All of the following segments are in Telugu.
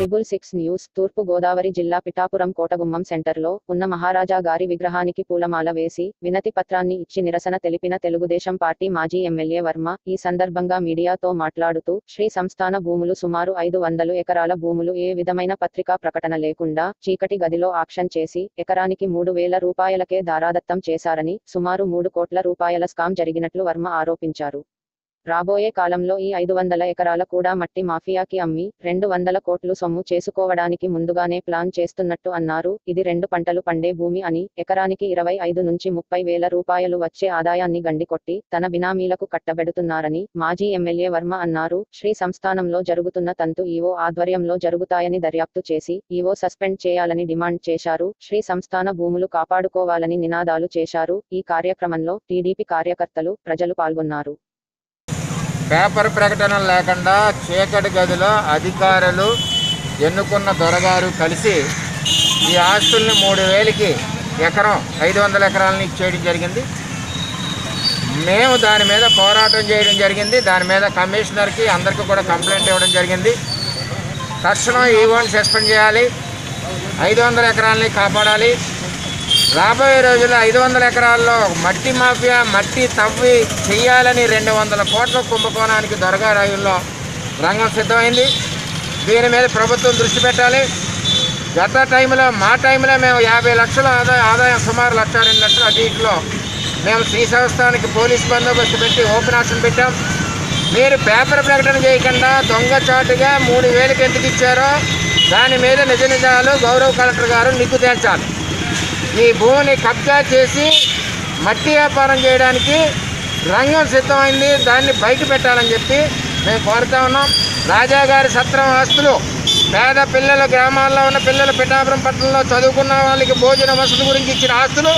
ట్రిబుల్ సిక్స్ న్యూస్ తూర్పు గోదావరి జిల్లా పిఠాపురం కోటగుమ్మం సెంటర్లో ఉన్న మహారాజా గారి విగ్రహానికి పూలమాల వేసి వినతి పత్రాన్ని ఇచ్చి నిరసన తెలిపిన తెలుగుదేశం పార్టీ మాజీ ఎమ్మెల్యే వర్మ ఈ సందర్భంగా మీడియాతో మాట్లాడుతూ శ్రీ సంస్థాన భూములు సుమారు ఐదు వందలు ఎకరాల భూములు ఏ విధమైన పత్రికా ప్రకటన లేకుండా చీకటి గదిలో ఆక్షన్ చేసి ఎకరానికి మూడు వేల రూపాయలకే దారాదత్తం చేశారని సుమారు మూడు కోట్ల రూపాయల స్కామ్ జరిగినట్లు వర్మ ఆరోపించారు. రాబోయే కాలంలో ఈ ఐదు వందల ఎకరాల కూడా మట్టి మాఫియాకి అమ్మి రెండు వందల కోట్లు సొమ్ము చేసుకోవడానికి ముందుగానే ప్లాన్ చేస్తున్నట్టు అన్నారు. ఇది రెండు పంటలు పండే భూమి అని ఎకరానికి ఇరవై ఐదు నుంచి ముప్పై వేల రూపాయలు వచ్చే ఆదాయాన్ని గండికొట్టి తన బినామీలకు కట్టబెడుతున్నారని మాజీ ఎమ్మెల్యే వర్మ అన్నారు. శ్రీ సంస్థానంలో జరుగుతున్న తంతు ఈవో ఆధ్వర్యంలో జరుగుతాయని దర్యాప్తు చేసి ఈవో సస్పెండ్ చేయాలని డిమాండ్ చేశారు. శ్రీ సంస్థాన భూములు కాపాడుకోవాలని నినాదాలు చేశారు. ఈ కార్యక్రమంలో టీడీపీ కార్యకర్తలు ప్రజలు పాల్గొన్నారు. పేపర్ ప్రకటన లేకుండా చీకటి గదిలో అధికారులు ఎన్నుకున్న దొరగారు కలిసి ఈ ఆస్తుల్ని మూడు వేలకి ఎకరం ఐదు వందల ఎకరాలని ఇచ్చేయడం జరిగింది. మేము దాని మీద పోరాటం చేయడం జరిగింది. దాని మీద కమిషనర్కి అందరికీ కూడా కంప్లైంట్ ఇవ్వడం జరిగింది. తక్షణం ఈవోని సస్పెండ్ చేయాలి. ఐదు వందల ఎకరాలని కాపాడాలి. రాబోయే రోజుల్లో ఐదు వందల ఎకరాల్లో మట్టి మాఫియా మట్టి తవ్వి చేయాలని రెండు వందల కోట్ల కుంభకోణానికి దొరగా రైల్లో రంగం సిద్ధమైంది. దీని మీద ప్రభుత్వం దృష్టి పెట్టాలి. గత టైంలో మా టైంలో మేము యాభై లక్షల ఆదాయ ఆదాయం సుమారు లక్ష రెండు లక్షల అటు మేము శ్రీ సంస్థానికి పోలీస్ బందోబస్తు పెట్టి ఓపెన్ ఆక్షన్ పెట్టాం. మీరు పేపర్ ప్రకటన చేయకుండా దొంగచాటుగా మూడు వేలకు ఎందుకు ఇచ్చారో దాని మీద నిజ నిజాలు గౌరవ కలెక్టర్ గారు నిగ్గు తేల్చాలి. ఈ భూమిని కబ్జా చేసి మట్టి వ్యాపారం చేయడానికి రంగం సిద్ధమైంది. దాన్ని బయట పెట్టాలని చెప్పి మేము కోరుతా ఉన్నాం. రాజాగారి సత్రం ఆస్తులు పేద పిల్లల గ్రామాల్లో ఉన్న పిల్లలు పిఠాపురం పట్టణంలో చదువుకున్న వాళ్ళకి భోజన వసతి గురించి ఇచ్చిన ఆస్తులు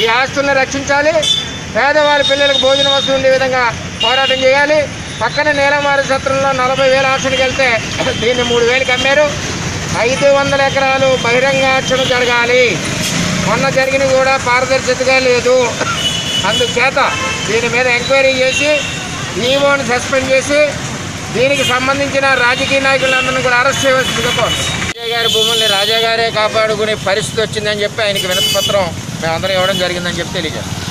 ఈ ఆస్తుల్ని రక్షించాలి. పేదవారి పిల్లలకు భోజన వసతి ఉండే విధంగా పోరాటం చేయాలి. పక్కన నీలమారి సత్రంలో నలభై వేల ఆశలకు వెళ్తే దీన్ని మూడు వేలకు అమ్మారు. ఐదు వందల ఎకరాలు బహిరంగ బహిరంగాక్షణ జరగాలి. మొన్న జరిగిన కూడా పారదర్శకత లేదు అందుచేత దీని మీద ఎంక్వైరీ చేసి ఈవోని సస్పెండ్ చేసి దీనికి సంబంధించిన రాజకీయ నాయకులందరినీ కూడా అరెస్ట్ చేయవలసిందిగా కోరుతున్నాం. రాజా గారి భూముల్ని రాజా గారే కాపాడుకునే పరిస్థితి వచ్చిందని చెప్పి ఆయనకి వినతి పత్రం మేమందరం ఇవ్వడం జరిగిందని చెప్పి తెలియజేస్తాం